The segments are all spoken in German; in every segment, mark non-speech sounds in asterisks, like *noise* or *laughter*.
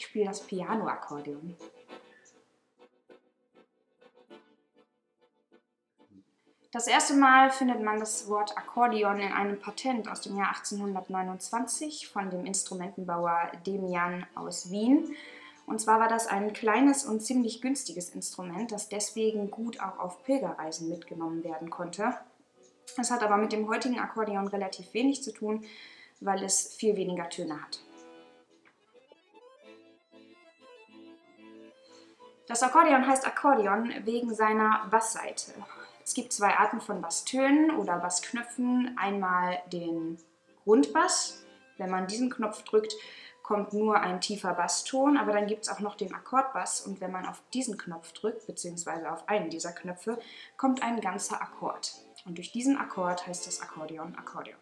Ich spiele das Piano-Akkordeon. Das erste Mal findet man das Wort Akkordeon in einem Patent aus dem Jahr 1829 von dem Instrumentenbauer Demian aus Wien. Und zwar war das ein kleines und ziemlich günstiges Instrument, das deswegen gut auch auf Pilgerreisen mitgenommen werden konnte. Es hat aber mit dem heutigen Akkordeon relativ wenig zu tun, weil es viel weniger Töne hat. Das Akkordeon heißt Akkordeon wegen seiner Bassseite. Es gibt zwei Arten von Basstönen oder Bassknöpfen. Einmal den Grundbass. Wenn man diesen Knopf drückt, kommt nur ein tiefer Basston, aber dann gibt es auch noch den Akkordbass und wenn man auf diesen Knopf drückt, beziehungsweise auf einen dieser Knöpfe, kommt ein ganzer Akkord. Und durch diesen Akkord heißt das Akkordeon Akkordeon.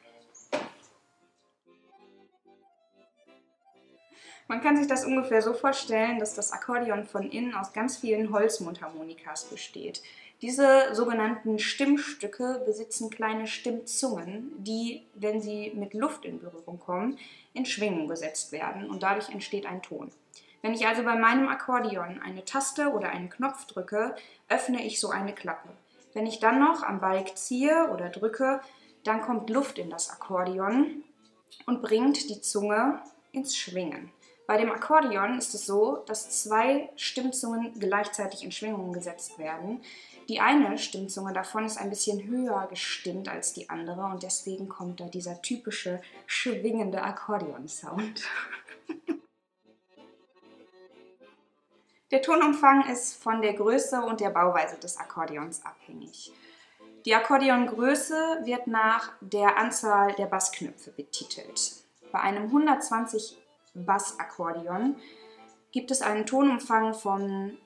Man kann sich das ungefähr so vorstellen, dass das Akkordeon von innen aus ganz vielen Holzmundharmonikas besteht. Diese sogenannten Stimmstücke besitzen kleine Stimmzungen, die, wenn sie mit Luft in Berührung kommen, in Schwingung gesetzt werden und dadurch entsteht ein Ton. Wenn ich also bei meinem Akkordeon eine Taste oder einen Knopf drücke, öffne ich so eine Klappe. Wenn ich dann noch am Balg ziehe oder drücke, dann kommt Luft in das Akkordeon und bringt die Zunge ins Schwingen. Bei dem Akkordeon ist es so, dass zwei Stimmzungen gleichzeitig in Schwingung gesetzt werden. Die eine Stimmzunge davon ist ein bisschen höher gestimmt als die andere und deswegen kommt da dieser typische schwingende Akkordeon-Sound. Der Tonumfang ist von der Größe und der Bauweise des Akkordeons abhängig. Die Akkordeongröße wird nach der Anzahl der Bassknöpfe betitelt. Bei einem 120 Bassakkordeon gibt es einen Tonumfang von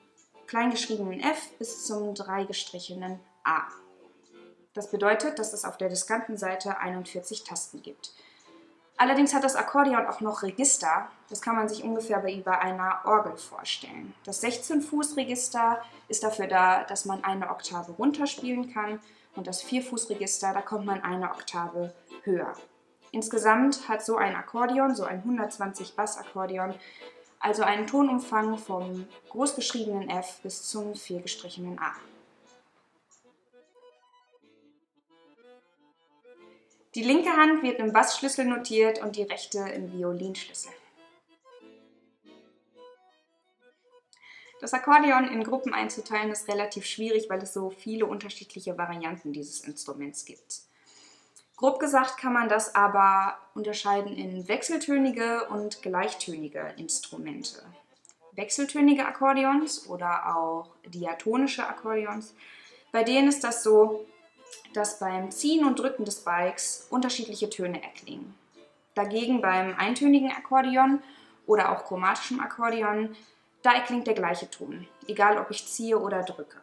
kleingeschriebenen F bis zum dreigestrichenen A. Das bedeutet, dass es auf der diskanten Seite 41 Tasten gibt. Allerdings hat das Akkordeon auch noch Register. Das kann man sich ungefähr bei über einer Orgel vorstellen. Das 16-Fuß-Register ist dafür da, dass man eine Oktave runterspielen kann und das 4-Fuß-Register, da kommt man eine Oktave höher. Insgesamt hat so ein Akkordeon, so ein 120 Bass-Akkordeon, also einen Tonumfang vom großgeschriebenen F bis zum viergestrichenen A. Die linke Hand wird im Bassschlüssel notiert und die rechte im Violinschlüssel. Das Akkordeon in Gruppen einzuteilen ist relativ schwierig, weil es so viele unterschiedliche Varianten dieses Instruments gibt. Grob gesagt kann man das aber unterscheiden in wechseltönige und gleichtönige Instrumente. Wechseltönige Akkordeons oder auch diatonische Akkordeons, bei denen ist das so, dass beim Ziehen und Drücken des Bikes unterschiedliche Töne erklingen. Dagegen beim eintönigen Akkordeon oder auch chromatischem Akkordeon, da erklingt der gleiche Ton, egal ob ich ziehe oder drücke.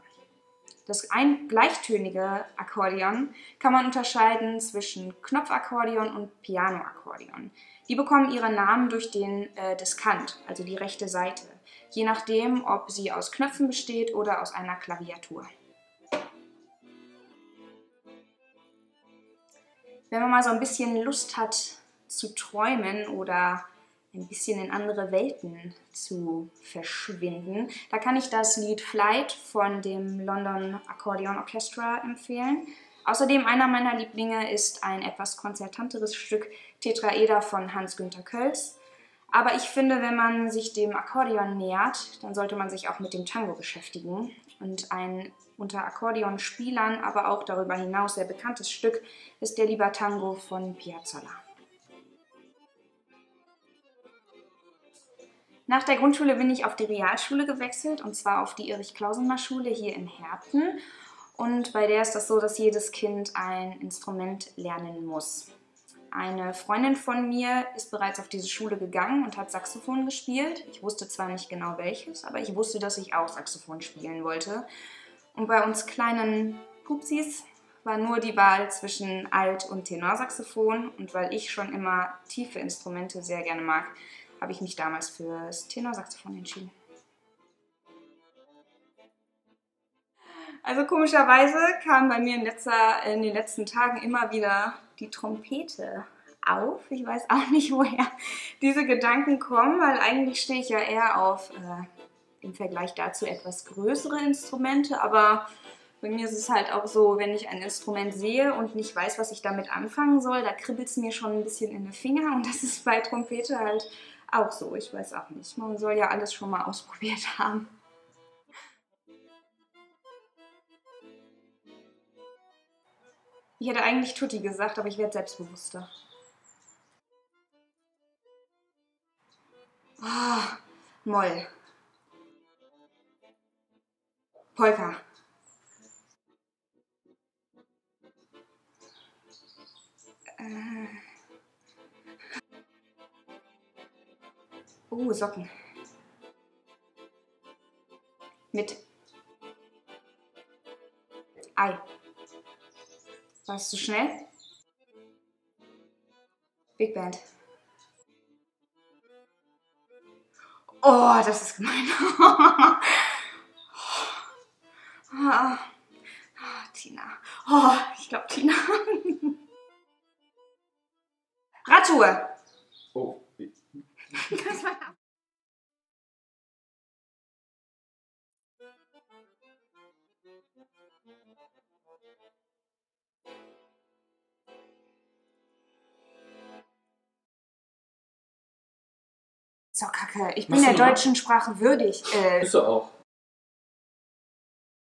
Das ein gleichtönige Akkordeon kann man unterscheiden zwischen Knopfakkordeon und Pianoakkordeon. Die bekommen ihre Namen durch den äh, Diskant, also die rechte Seite, je nachdem, ob sie aus Knöpfen besteht oder aus einer Klaviatur. Wenn man mal so ein bisschen Lust hat zu träumen oder ein bisschen in andere Welten zu verschwinden. Da kann ich das Lied Flight von dem London Accordion Orchestra empfehlen. Außerdem einer meiner Lieblinge ist ein etwas konzertanteres Stück Tetraeder von Hans-Günter Kölz. Aber ich finde, wenn man sich dem Akkordeon nähert, dann sollte man sich auch mit dem Tango beschäftigen. Und ein unter Akkordeonspielern, aber auch darüber hinaus sehr bekanntes Stück ist der Lieber Tango von Piazzolla. Nach der Grundschule bin ich auf die Realschule gewechselt und zwar auf die Erich-Klausener-Schule hier in Herten. Und bei der ist das so, dass jedes Kind ein Instrument lernen muss. Eine Freundin von mir ist bereits auf diese Schule gegangen und hat Saxophon gespielt. Ich wusste zwar nicht genau welches, aber ich wusste, dass ich auch Saxophon spielen wollte. Und bei uns kleinen Pupsis war nur die Wahl zwischen Alt- und Tenorsaxophon. Und weil ich schon immer tiefe Instrumente sehr gerne mag, habe ich mich damals fürs Tenorsaxophon entschieden. Also komischerweise kam bei mir in, letzter, in den letzten Tagen immer wieder die Trompete auf. Ich weiß auch nicht, *laughs* woher diese Gedanken kommen, weil eigentlich stehe ich ja eher auf äh, im Vergleich dazu etwas größere Instrumente, aber bei mir ist es halt auch so, wenn ich ein Instrument sehe und nicht weiß, was ich damit anfangen soll, da kribbelt es mir schon ein bisschen in den Finger und das ist bei Trompete halt auch so. Ich weiß auch nicht. Man soll ja alles schon mal *laughs* ausprobiert haben. Ich hätte eigentlich Tutti gesagt, aber ich werde selbstbewusster. Ah, Moll. Polka. Äh. Oh, Socken. Mit Ei. War es zu schnell? Big Band. Oh, das ist gemein. oh, *laughs* Tina. Oh, ich glaube Tina. *laughs* Radtour. So kacke. Ich bin Machst der mal? deutschen Sprache würdig. Äh, Bist du auch.